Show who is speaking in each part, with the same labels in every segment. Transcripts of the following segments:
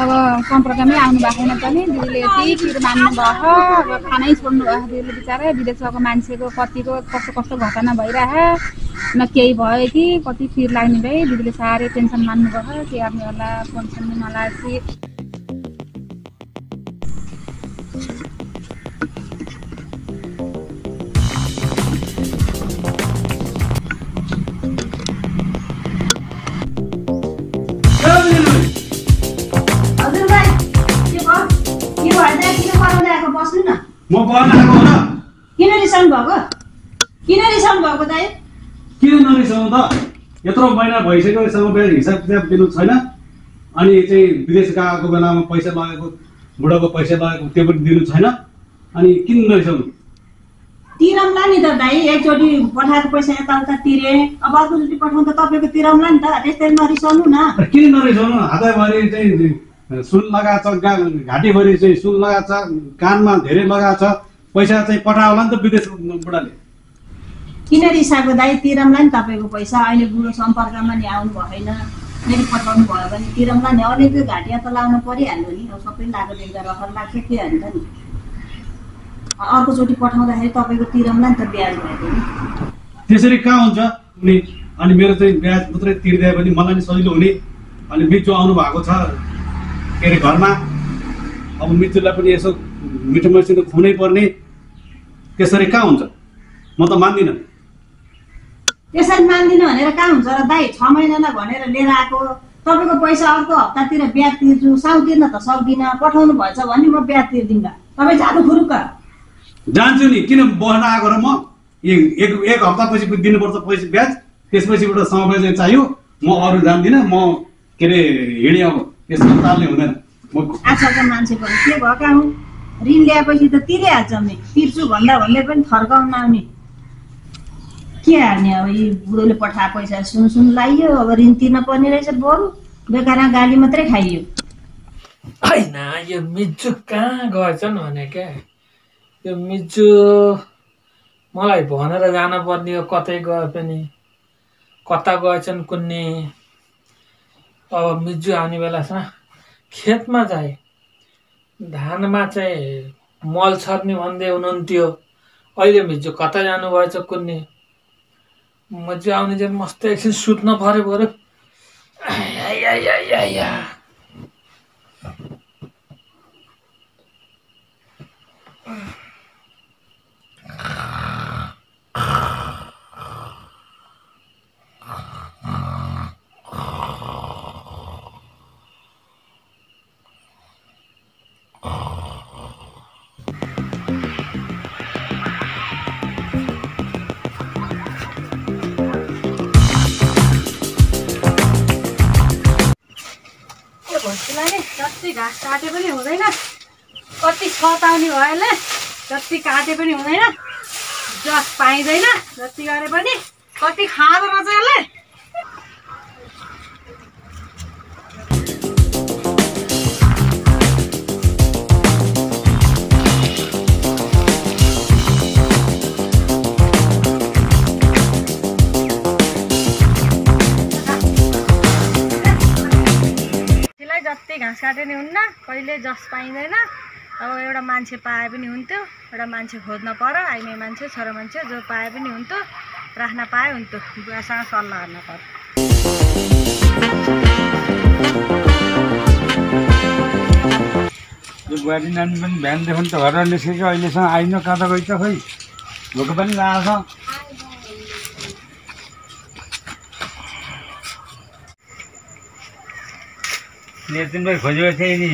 Speaker 1: अब सम्पर्कमै आउनु भएको छैन पनि दिदीले यति मान्नु भएको अब खानै छोड्नु भएको दिदीले बिचरा। विदेश गएको मान्छेको कतिको कस्तो कस्तो घटना भइरह न केही भयो कि कति पिर लाग्ने भए दिदीले साह्रै टेन्सन मान्नु भयो के गर्ने होला पेन्सन नलाएपछि
Speaker 2: रिसाउनु भएको? किन रिसाउनु भएको दाइ
Speaker 3: किन नरिसाउनु त? यत्रो महिना भइसक्यो यसमा बेला हिसाब किताब दिनु छैन। अनि चाहिँ विदेश गएको बेलामा पैसा लगेको बुढाको पैसा लगेको त्यो पनि दिनु छैन। अनि किन नरिसाउनु?
Speaker 2: तिरौँला नि त दाइ एकचोटि पठाएको पैसा यताउता तिरे। अब अर्कोचोटि पठाउनु त तपाईँको तिरौँला नि त त्यस्तै नरिसाउनु न।
Speaker 3: किन नरिसाउनु? हातैभरि चाहिँ सुन लगाएको छ गा घाँटीभरि चाहिँ सुन लगाएको छ कानमा धेरै लगाएको छ। पैसा चाहिँ पठायो होला नि त विदेश बुढाले।
Speaker 2: किन रिसाएको दाइ तिरौँला नि तपाईँको पैसा अहिले बुढो सम्पर्कमा नि आउनु भएन। फेरि पठाउनु भयो भने तिरौँला नि अलिक त्यो घाटिया त लाउनु परिहाल्यो नि। अब सबै लगाएको देख्दा रहर लाग्छ के अन्त नि। अर्कोचोटि पठाउँदाखेरि तपाईँको तिरौँला नि त ब्याज भयो नि।
Speaker 3: त्यसरी कहाँ हुन्छ? अनि अनि मेरो चाहिँ ब्याज मात्रै तिर्दिए पनि मलाई नि सजिलो हुने। अनि मिचो आउनु भएको छ। के अरे घरमा? अब मिचुलाई पनि यसो मिठो मसिनो खुनै पर्ने। त्यसरी कहाँ हुन्छ? म त मान्दिनँ।
Speaker 2: त्यसरी मान्दिनँ भनेर कहाँ हुन्छ र दाइ छ महिनालाई भनेर लिएर आएको। तपाईँको पैसा अर्को हप्तातिर ब्याज तिर्छु। सक्दिनँ त सक्दिनँ। पठाउनु भएछ भने म ब्याज तिर्दिनँ। तपाईँ जानु खुरुक्क।
Speaker 3: जान्छु नि। किन बस्न आएको र म? एक एक हप्तापछि दिनुपर्छ पैसा ब्याज। त्यसपछिबाट समय चाहिँ चाहियो। म अरू जान्दिनँ। म के अरे हिँडेँ अब। यसमा ताल्ने हुँदैन। म
Speaker 2: आजकलको मान्छे पनि के भएका हुन् ऋण ल्याएपछि त तिरिहाल्छौँ नि। तिर्छु भन्दा भन्दै पनि फर्काउन आउने। के हाल्ने अब यी बुढोले पठाएको पैसा? सुन सुन लगाइयो अब ऋण तिर्न पर्ने रहेछ बरु। बेकारमा गाली मात्रै खाइयो।
Speaker 4: होइन यो मिजु कहाँ गएछन् भने क्या यो मिजु मलाई भनेर जान पर्ने हो कतै गए पनि। कता गएछन् कुन्ने? अब मिजु आउने बेलासम्म खेतमा जाए। धानमा चाहिँ मल छर्ने भन्दै हुनुहुन्थ्यो। अहिले मिजु कता जानुभएछ कुन्ने? मजु आउने चाहिँ मस्त एकछिन सुत्न पऱ्यो बरु
Speaker 1: जति घाँस काटे पनि हुँदैन। कति सताउने भयो यसले जति काटे पनि हुँदैन। जस पाइँदैन जति गरे पनि कति खाँदो रहेछ यसले जति घाँस काटे नि हुन्न। कहिले जस पाइँदैन। अब एउटा मान्छे पाए पनि हुन्थ्यो। एउटा मान्छे खोज्न पर्यो। आइने मान्छे छोरा मान्छे जो पाए पनि हुन्थ्यो राख्न पाए हुन्थ्यो। बुवासँग सल्लाह गर्न पर्यो।
Speaker 5: बुहारी नानी पनि बिहानदेखि त घर निस्केको। अहिलेसम्म आइन कता गइ त खोइ भोक पनि लागेको भाइ खोजेको थिएँ नि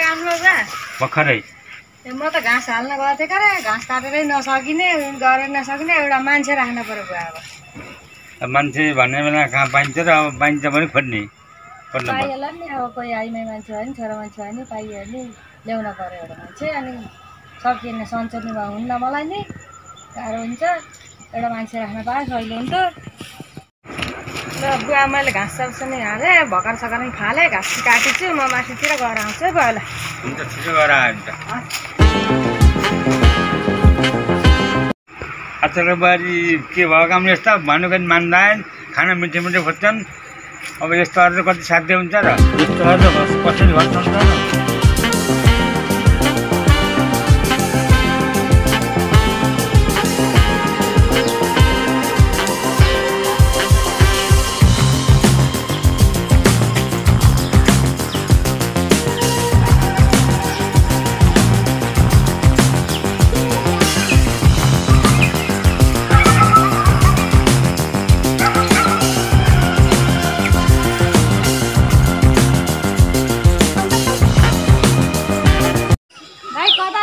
Speaker 1: आउनु जा।
Speaker 5: भर्खरै।
Speaker 1: ए, म त घाँस हाल्न गएको थिएँ करे घाँस काटेरै नसकिने गरेर नसकिने एउटा मान्छे राख्न पऱ्यो अब।
Speaker 5: अब मान्छे भन्ने बेला कहाँ पाइन्छ र अब पाइन्छ भने खोज्ने।
Speaker 1: पाइहाल्ला नि अब कोही आइमाई मान्छे भयो नि छोरा मान्छे भयो नि पाइहाल्यो नि ल्याउन पऱ्यो एउटा मान्छे अनि सकिएन सन्चोर्ने भयो हुन्न मलाई नि। गाह्रो हुन्छ। एउटा मान्छे राख्न पाए सहिलो हुन्थ्यो ल बुवा मैले घाँस सास पनि हालेँ भर्खर सकर पनि फालेँ घाँस काटेछु म माथितिर गएर आउँछु है
Speaker 5: हुन्छ छिटो गरेर आयो भने त। अचार बारी के भयो काम यस्ता भनेको नि मान्दैन खाना मिठो मिठो खोज्छन्। अब यस्तोहरू कति साध्य हुन्छ र? यस्तोहरू कसरी घर चल्छ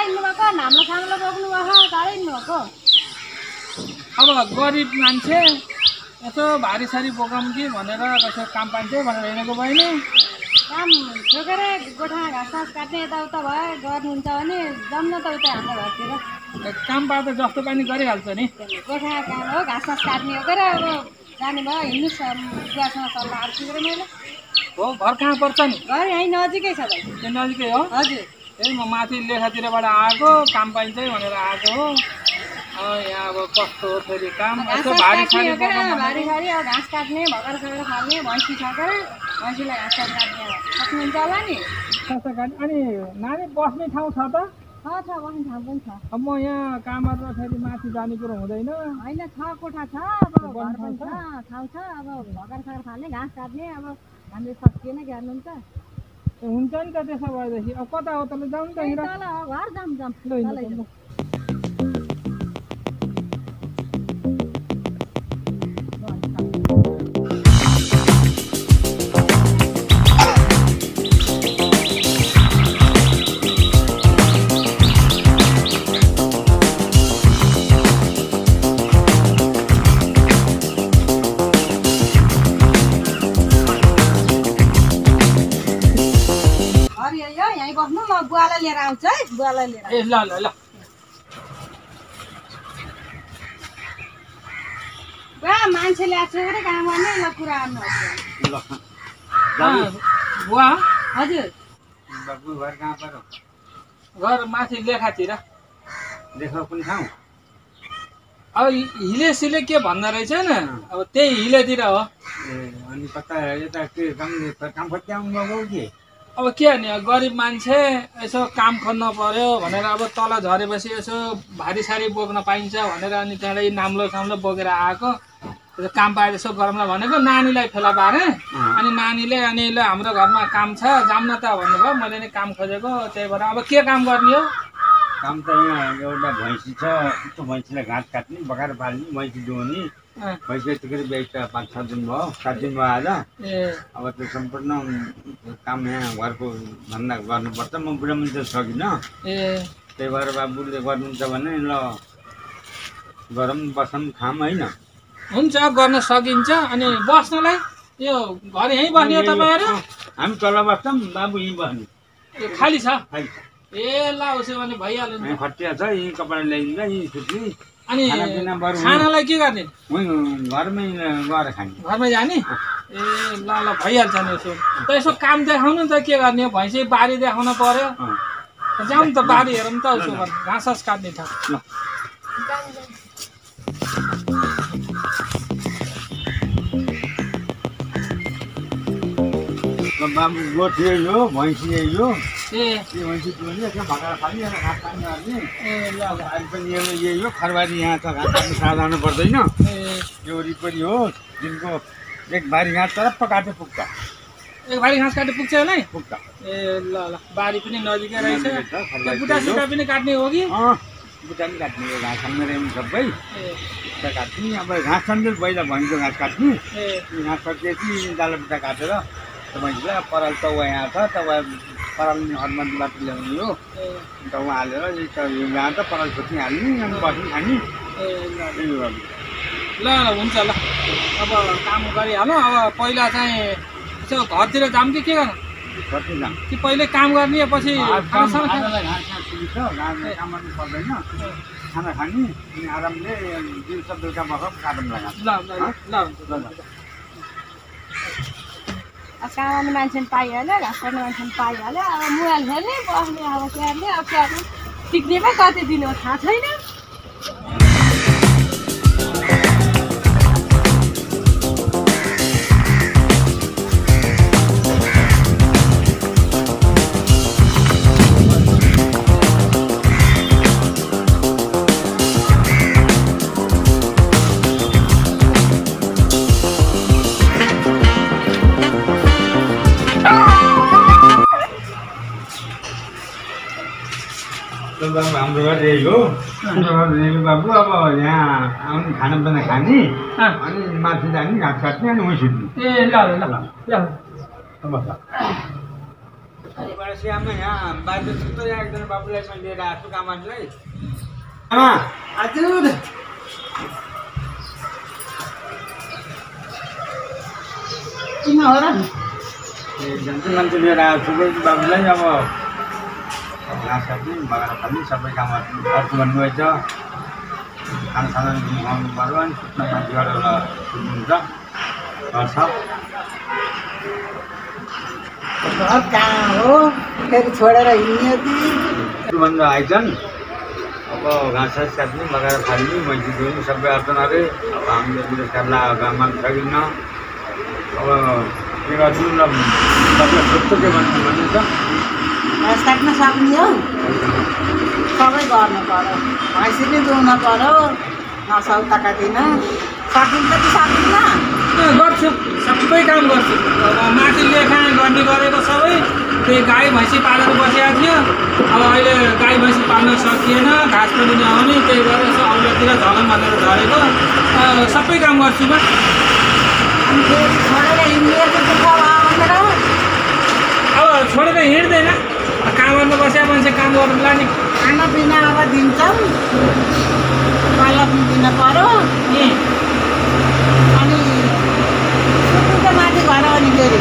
Speaker 1: हिँड्नुभएको नाम्लो साम्लो बोक्नु भएको टाढै हिँड्नुभएको
Speaker 6: अब गरिब मान्छे यसो भारी सारी बोकाउँ कि भनेर कसै काम पाइन्छ भनेर हिँडेको बहिनी
Speaker 1: काम छोकेर गोठामा घाँस काट्ने यताउता भयो गर्नुहुन्छ भने जाउँ न त उता हाम्रो घरतिर।
Speaker 6: काम पाएर त जस्तो पानी गरिहाल्छ नि।
Speaker 1: गोठामा काम हो घाँस काट्ने हो के र? अब जाने भयो हिँड्नुहोस् बुवासँग सल्लाह गर्छु के मैले।
Speaker 6: हो घर कहाँ पर्छ नि?
Speaker 1: घर यहीँ नजिकै छ भाइ।
Speaker 6: नजिकै हो?
Speaker 1: हजुर।
Speaker 6: ए म माथि लेखातिरबाट आएको काम पाइन्छ है भनेर आएको हो। अँ, यहाँ अब कस्तो हो फेरि काम? भारी
Speaker 1: भारी अब घाँस काट्ने भर्खर सकेर फाल्ने भैँसी छ के भैँसीलाई घाँस सास काट्ने सक्नुहुन्छ होला नि?
Speaker 6: अनि नानी बस्ने ठाउँ छ त?
Speaker 1: छ छ बस्ने ठाउँ पनि छ।
Speaker 6: अब म यहाँ काम गरेर फेरि माथि जाने कुरो हुँदैन।
Speaker 1: होइन छ कोठा छ अब घर पनि
Speaker 6: ठाउँ
Speaker 1: छ। ठाउँ छ अब भर्खर सकेर फाल्ने घाँस काट्ने अब हामीले सकिएन गर्नुहुन्छ
Speaker 6: ए, हुन्छ नि त त्यसो भएदेखि अब कता हो तल जाउँ नि त
Speaker 1: त्यही
Speaker 6: हिँड
Speaker 1: यही बस्नु म बुवालाई लिएर आउँछु है बुवालाई लिएर
Speaker 6: ए ल ल ल।
Speaker 1: बुवा मान्छे ल्याएको छु अरे काम गर्ने ल कुरा गर्नुहोस्
Speaker 6: बुवा
Speaker 1: हजुर।
Speaker 5: बाबु घर कहाँ पऱ्यो
Speaker 6: घर माथि लेखातिर।
Speaker 5: देखो कुन ठाउँ?
Speaker 6: अब हि- हिले सिले के भन्दो रहेछ न अब त्यही हिलेतिर हो।
Speaker 5: ए अनि कता यता के काम काम खोज्दै आउनुभएको कि?
Speaker 6: अब के अब गरिब मान्छे यसो काम खोज्न पर्यो भनेर अब तल झरेपछि यसो भारी सारी बोक्न पाइन्छ भनेर अनि त्यहाँबाट नाम्लो साम्लो बोकेर आएको। काम पाएर यसो गरौँला भनेको नानीलाई फेला पारेँ। अनि नानीले अनि ल हाम्रो घरमा काम छ जाऊँ न त भन्नुभयो मैले नि काम खोजेको त्यही भएर अब के काम गर्ने हो?
Speaker 5: काम त यहाँ एउटा भैँसी छ त्यो भैँसीलाई घाँस काट्ने बगाएर पाल्ने भैँसी दुहुने भैँसी यतिखेर बेच्दा पाँच छ दिन भयो सात दिन भयो आज
Speaker 6: ए
Speaker 5: अब त्यो सम्पूर्ण काम यहाँ घरको धन्दा गर्नुपर्छ म बुढा मान्छे सकिनँ
Speaker 6: ए
Speaker 5: त्यही भएर बाबुले गर्नुहुन्छ भने ल गरौँ बसौँ खाम होइन
Speaker 6: हुन्छ गर्न सकिन्छ अनि बस्नलाई यो घर यहीँ बस्ने हो तपाईँहरू
Speaker 5: हामी तल बस्छौँ बाबु यहीँ बस्ने
Speaker 6: खाली छ
Speaker 5: खालि
Speaker 6: ए ल उसो भने भइहाल्यो
Speaker 5: खटिया छ यहीँ कपडा ल्याइदिन्छ यहीँ सुत्ने
Speaker 6: अनि खानालाई के गर्ने?
Speaker 5: घरमै गएर खाने।
Speaker 6: घरमै जाने? ए ल ल भइहाल्छ नि यसो। त यसो काम देखाउनु नि त के गर्ने? भैँसी बारी देखाउन पर्यो। जाउँ नि त बारी हेरौँ त उसो घाँस सास काट्ने ठाउँ।
Speaker 5: ल। बाबु गोठ यही हो भैँसी यही हो खाने यहाँ हो खरबारी यहाँ त घाँस खाएर जानु पर्दैन
Speaker 6: ए
Speaker 5: यो वरिपरि हो दिनको एक बारी घाँस तरप्प काट्यो पुग्छ
Speaker 6: एक भारी घाँस काट्नु पुग्छ होला है
Speaker 5: पुग्छ
Speaker 6: ए ल ल बारी पनि नजिकै रहेछ
Speaker 5: नजिकै छ,
Speaker 6: त्यो
Speaker 5: खरबारी
Speaker 6: बुटा
Speaker 5: त्यही हो।
Speaker 6: सुटा पनि काट्ने हो कि
Speaker 5: अँ बुट्टा पनि काट्ने यो घाँस मेरो सबै
Speaker 6: ए
Speaker 5: बुट्टा काट्ने अब घाँस सन्जेल पहिला भैँसको घाँस काट्ने घाँस सकिएपछि डालो बुट्टा काटेर त्यो भैँसीलाई पराल तवा यहाँ छ तवा पराल हनुमान बाटो ल्याउने हो।
Speaker 6: ए।
Speaker 5: तवा हालेर त त पराल छोप्ने हाल्ने अनि बस्ने खाने
Speaker 6: ए ल। ल। ल ल हुन्छ ल। अब काम गरिहालौँ। अब पहिला चाहिँ यसो घरतिर जाऊँ कि के गर्नु?
Speaker 5: कति दाम
Speaker 6: कि पहिले काम गर्ने पछि
Speaker 5: काम गर्नु पर्दैन। खाना खाने अनि आरामले दिउँसो बेलुका बखत काटौँ लगा
Speaker 6: ल। ल ल। हुन्छ
Speaker 1: अब काम गर्ने मान्छे पनि पाइहाल्यो घाँस काट्ने मान्छे पनि पाइहाल्यो अब मोबाइल हेर्ने बस्ने अब स्याहार्ने अब स्याहार्ने टिक्नेमै कति दिन हो थाहा छैन।
Speaker 5: घर यही बाबु अब यहाँ आउने खानापिना खाने। अनि माथि जाने घाँस काट्ने अनि उहीँ सुत्ने
Speaker 6: ए ल ल ल
Speaker 5: यहाँ यहाँ एकजना बाबुलाई मैले लिएर आएको छु आमा हजुर
Speaker 7: किन हो र?
Speaker 5: एकजना चाहिँ मान्छे लिएर आएको छु बाबुलाई अब काट्ने बगाएर खाने सबै कामहरू गर्छु भन्नुभएछ खानासाना खुवाउनु पऱ्यो अनि सुत्न मान्छे गरेर सुत्नुहुन्छ गर्छ
Speaker 7: कहाँ हो फेरि छोडेर
Speaker 5: आइछन् अब घाँस सास काट्ने बगाएर फाल्ने मैसी धुने सबै अर्चन अरे अब हामीले विदेशका गाउँमा सकिन्न अब के गर्छु तपाईँलाई सोध्छु के भन्नु भन्नुहुन्छ
Speaker 7: काट्न सक्ने हो सबै गर्नु पऱ्यो भैँसी पनि दुहुन पऱ्यो नसौताका दिन सकिन्छ कि सकिन्न
Speaker 6: गर्छु सबै काम गर्छु माथि लेखा गर्ने गरेको सबै त्यही गाई भैँसी पालेर बसेको थियो अब अहिले गाई भैँसी पाल्न सकिएन घाँस पनि नआउने त्यही भएर यसो औलातिर झलम भनेर झरेको सबै काम गर्छु म
Speaker 7: छोडेर
Speaker 6: अब छोडेर हिँड्दैन काम गर्न बसेको मान्छे काम गर्नुला नि
Speaker 7: खानापिना अब दिन्छौँ। तलब दिन पऱ्यो अनि माथि घर अनि फेरि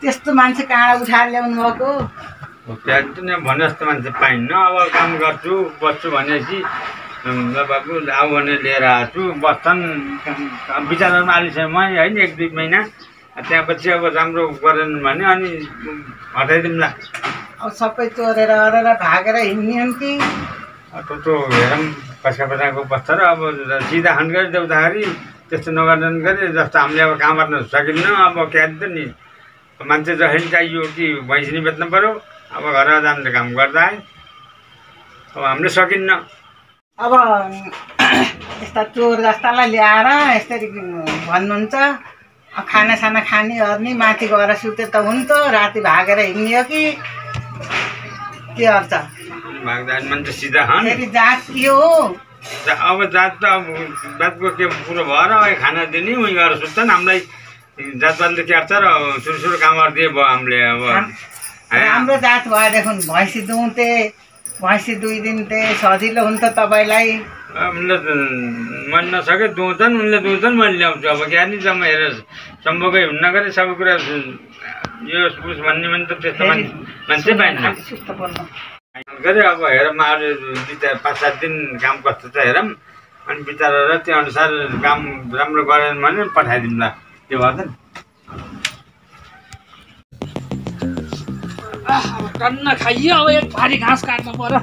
Speaker 7: त्यस्तो मान्छे कहाँ उठाएर ल्याउनु भएको?
Speaker 5: त्यहाँ भने जस्तो मान्छे पाइन्न। अब काम गर्छु बस्छु भनेपछि बाबु आऊ भने लिएर आएको छु बस्छन् विचारमा अहिलेसम्म होइन एक दुई महिना। त्यहाँपछि अब राम्रो गरेन भने अनि हटाइदिउँला
Speaker 7: अब सबै चोरेर अरेर भागेर हिँड्ने कि?
Speaker 5: टोटो हेरौँ पैसा पैसाको बस्छ र अब सिधा खान गरे देउदाखेरि त्यस्तो नगर्दैन गरे जस्तो हामीले अब काम गर्न सकिन्न। अब क्या त नि। मान्छे जसरी चाहियो कि भैँसी बेच्नु पऱ्यो अब घर जान्छ काम गर्दा है। अब हामीले सकिन्न।
Speaker 7: अब यस्ता चोर जस्तालाई ल्याएर यसरी भन्नुहुन्छ खानासाना खाने अर्ने माथि गएर सुते त हुन्थ्यो राति भागेर हिँड्यो कि? के गर्छ? फेरि जात के हो?
Speaker 5: अब जात त अब जातको के कुरो भएर अब खाना दिने उहीँ गएर सुत्छन् हामीलाई जातपातले क्याट्छ र सुरु सुरु काम गरिदिए भयो हामीले अब।
Speaker 7: हाम-
Speaker 5: है,
Speaker 7: राम्रो जात भएदेखि भैँसी दुहुन्थे भैँसी दुइदिन्थे सजिलो हुन्थ्यो तपाईँलाई।
Speaker 5: मन नसके दुहुन्छन् उनले दुहुन्छन् मैले ल्याउँछु। अब क्या नि जम्मा हेरेर सम्भवै हुन्न गरे सबै कुरा यो उस भन्ने भने त त्यस्तो मान्छे के अरे अब हेरौँ अरू दुई चार पाँच सात दिन काम कस्तो छ हेरौँ। अनि बिचरा त्यो अनुसार काम राम्रो गरेन भने पठाइदिउँला। त्यो गर्दा नि।
Speaker 6: टन्न खाइयो अब एक भारी घाँस काट्नु पर्यो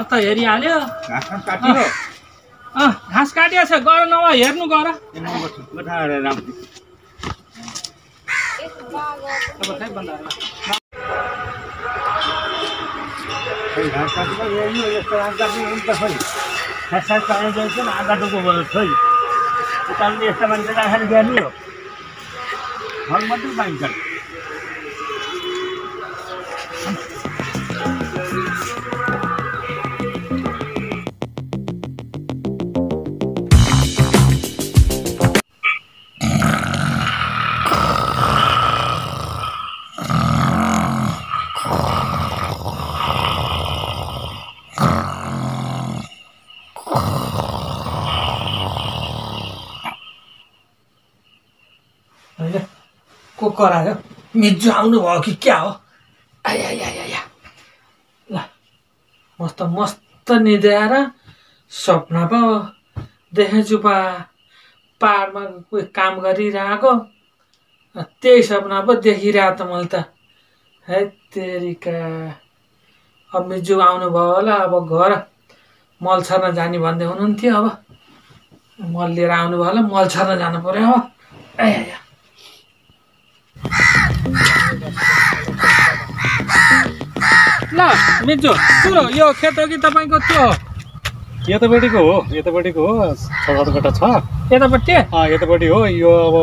Speaker 6: घर त हेरिहाल्यो?
Speaker 5: घाँस काटियो।
Speaker 6: अँ घाँस काटिएको छ गर नभए हेर्नु गर।
Speaker 5: यस्तो यस्तो मान्छे राखेर बिहानी हो घर मात्रै पाइन्छ
Speaker 6: करायो? मिजु आउनुभयो कि क्या हो? आया आया आया ल मस्त मस्त निद्याएर सपना पो देखेछु पा। पाहाडमा कोही काम गरिरहेको? त्यही सपना पो देखिरहेको त मैले त। है तेरिका। अब मिजु आउनुभयो होला अब घर मल छर्न जाने भन्दै हुनुहुन्थ्यो अब। मल लिएर आउनुभयो होला मल छर्न जानु पऱ्यो आया आया। ल मिजु कुरो यो खेत हो कि तपाईँको त्यो हो।
Speaker 3: यतापट्टिको हो यतापट्टिको हो छ। छ
Speaker 6: यतापट्टि
Speaker 3: यतापट्टि हो यो अब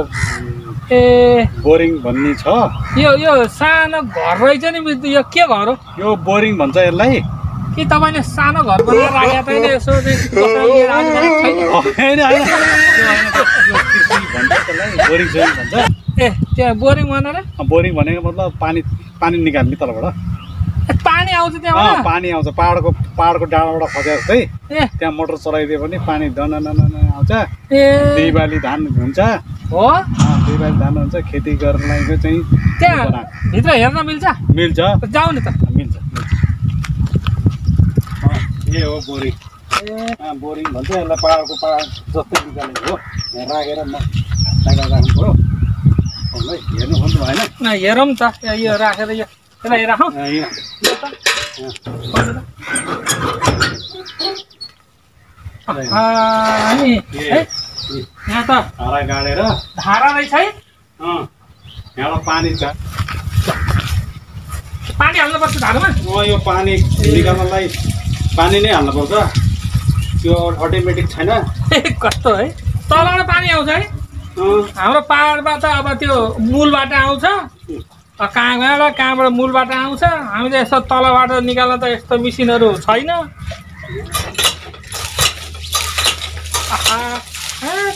Speaker 6: ए।
Speaker 3: बोरिङ भन्ने छ।
Speaker 6: यो यो सानो घर रहेछ नि यो के घर हो?
Speaker 3: यो बोरिङ भन्छ यसलाई।
Speaker 6: कि तपाईँले सानो घर बनाएर राखेको छैन? यसो
Speaker 3: बोरिङ भन्छ।
Speaker 6: ए त्यहाँ बोरिङ बनाएर
Speaker 3: अँ, बोरिङ भनेको मतलब पानी पानी निकाल्ने तलबाट।
Speaker 6: ए, पानी आउँछ
Speaker 3: अँ
Speaker 6: त्यहाँबाट
Speaker 3: पानी आउँछ। पाहाडको पाहाडको डाँडाबाट खसे जस्तै
Speaker 6: ए।
Speaker 3: त्यहाँ मोटर चलाइदियो भने पानी दन आउँछ।
Speaker 6: ए।
Speaker 3: दुई बाली धान हुन्छ।
Speaker 6: हो?
Speaker 3: दुई बाली धान हुन्छ। खेती गर्नलाई चाहिँ
Speaker 6: त्यहाँ। भित्र हेर्न मिल्छ?
Speaker 3: मिल्छ।
Speaker 6: जाऊ नि त
Speaker 3: मिल्छ यही हो बोरिङ।
Speaker 6: ए।
Speaker 3: बोरिङ भन्छ यसलाई पाहाडको पाहाड जस्तै निकालेको हो। राखेर राख्नु पऱ्यो हेर्नु खोज्नु भएन।
Speaker 6: हेरौँ त। यो- राखेर यो यसलाई राखौँ
Speaker 3: यहाँ।
Speaker 6: अनि है? यहाँ त
Speaker 3: हरा गाडेर।
Speaker 6: धारा रहेछ है?
Speaker 3: यहाँबाट पानी छ।
Speaker 6: पानी हाल्नुपर्छ धारामा?
Speaker 3: अँ यो पानी निकाल्नलाई पानी नै हाल्नुपर्छ। त्यो अटोमेटिक छैन।
Speaker 6: कस्तो है? तलबाट पानी आउँछ है? हाम्रो पाहाडबाट अब त्यो मूलबाट आउँछ। अ, कहाँबाट कहाँबाट मूलबाट आउँछ। हामीले यस्तो तलबाट निकाल्न त यस्तो मिसिनहरू छैन।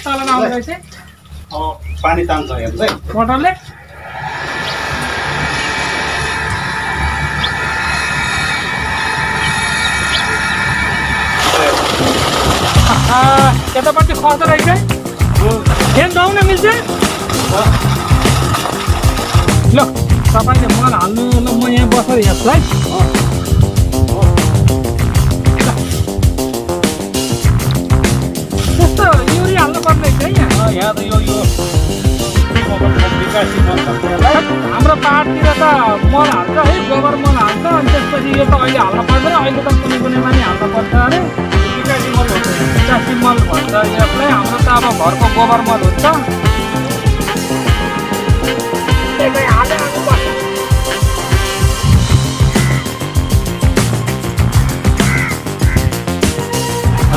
Speaker 6: तल आउँदो रहेछ
Speaker 3: पानी तान्छ
Speaker 6: मोटरले। यतापट्टि खस्दो रहेछ है फ्यान जाउँ न मिल्छ? ल तपाईँले मल हाल्नु ल म यहाँ बसेर हेर्छु है। त्यस्तो युरिया हाल्नुपर्ने रहेछ है यहाँ।
Speaker 3: त यो।
Speaker 6: हाम्रो पाहाडतिर त मल हाल्छ है गोबर मल हाल्छ अनि त्यसपछि यो त अहिले हाल्नु पर्दैन अहिले त कुनै कुनैमा नि हाल्नु पर्छ अरे।
Speaker 3: विकासी मल भन्छ
Speaker 6: चासी मल भन्छ यसलाई हाम्रो त अब घरको गोबर मल हुन्छ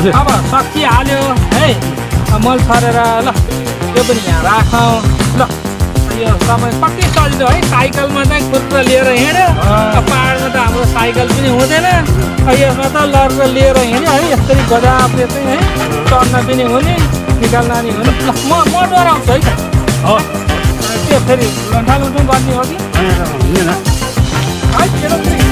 Speaker 6: अब सकिहाल्यो है मल छरेर ल त्यो पनि यहाँ राखौँ ल। यो समय कति सजिलो है। साइकलमा चाहिँ खुर्र लिएर हिँड्यो। पाहाडमा त हाम्रो साइकल पनि हुँदैन। यसमा त लडेर लिएर हिँड्यो है। यसरी गजाबले चाहिँ है। चढ्न पनि हुने निकाल्न नि हुने। म म डराउँछु है त।
Speaker 3: हो।
Speaker 6: त्यो फेरि लन्ठा लुन्ठुङ गर्ने हो कि?
Speaker 3: होइन